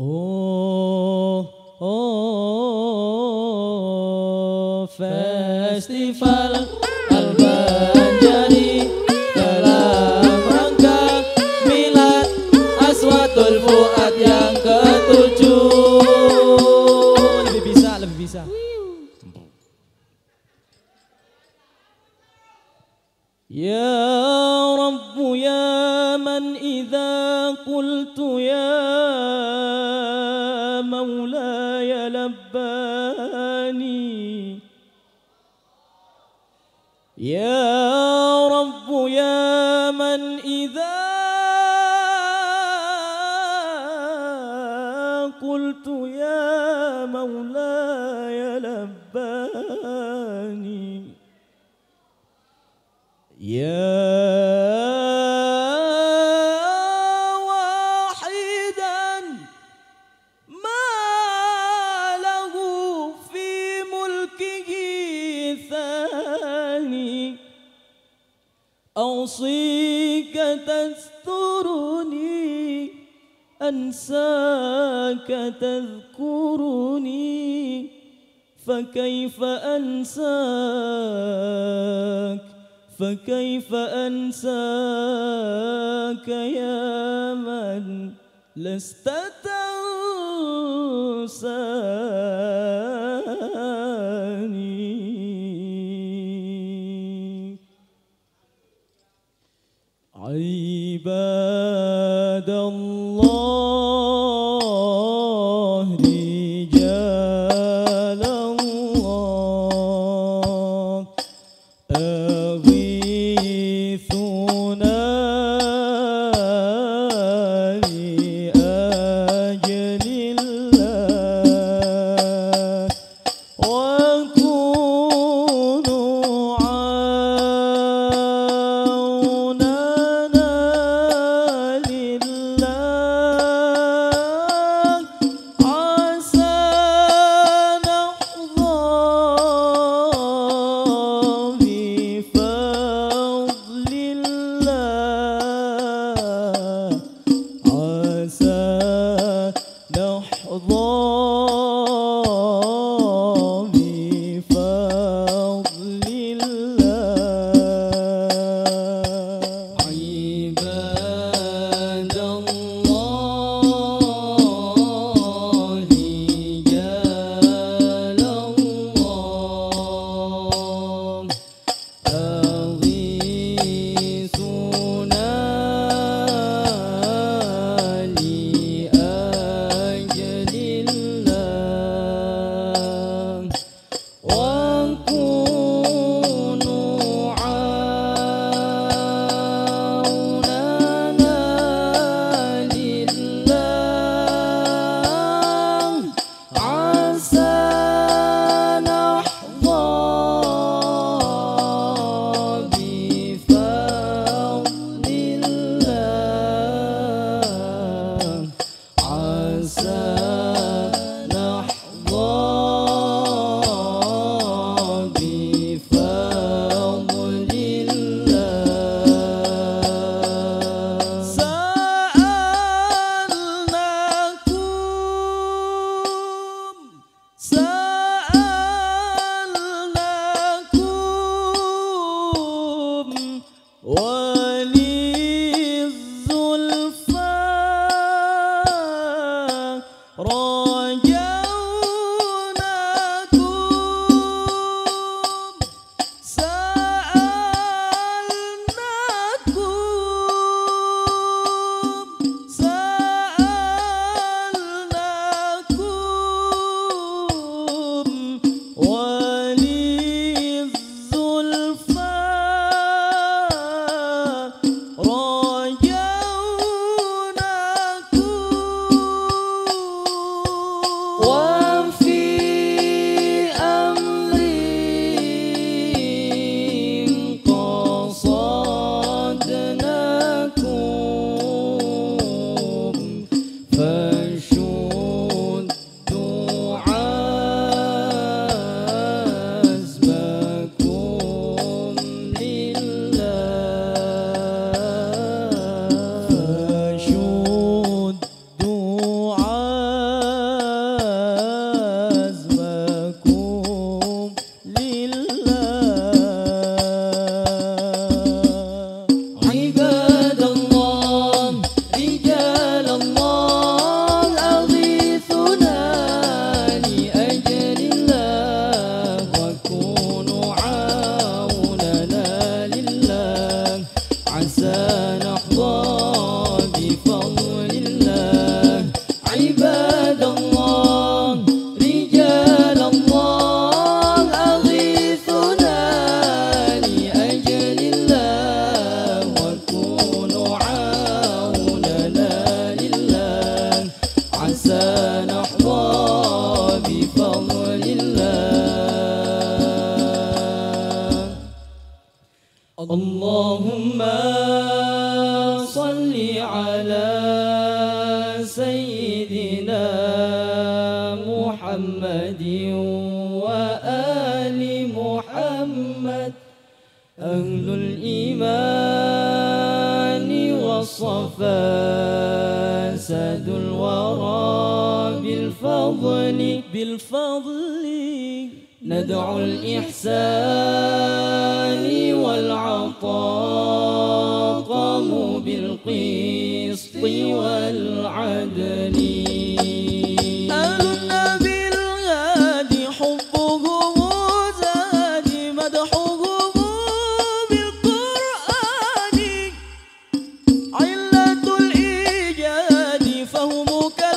Oh, oh, festival Al-Banjari dalam rangka milad Aswatul Fuad yang ketujuh. Lebih bisa, lebih bisa. Ya Rabb ya man idza qultu ya مولاي لباني. يا أوصيك تسترني أنساك تذكرني؟ فكيف أنساك؟ فكيف أنساك يا من لست تنساني؟ عباد الله سيدنا محمد وآل محمد. أهل الإيمان والصفا سد الورى بالفضل. بالفضل. ندعو الإحسان والعطاء قاموا بالقيم فهم كافرون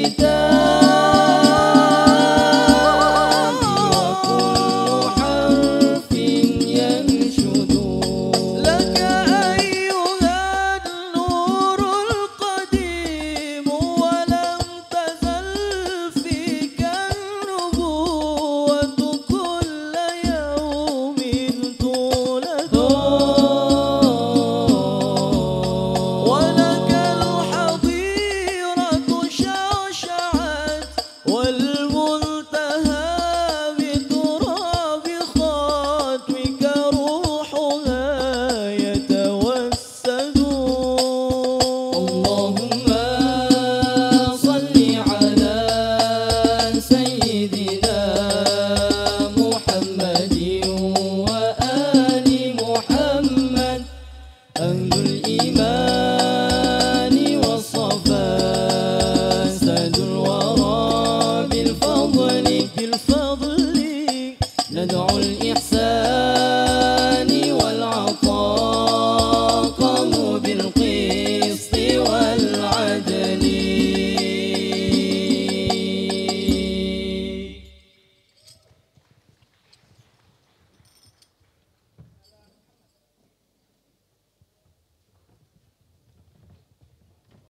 solidão.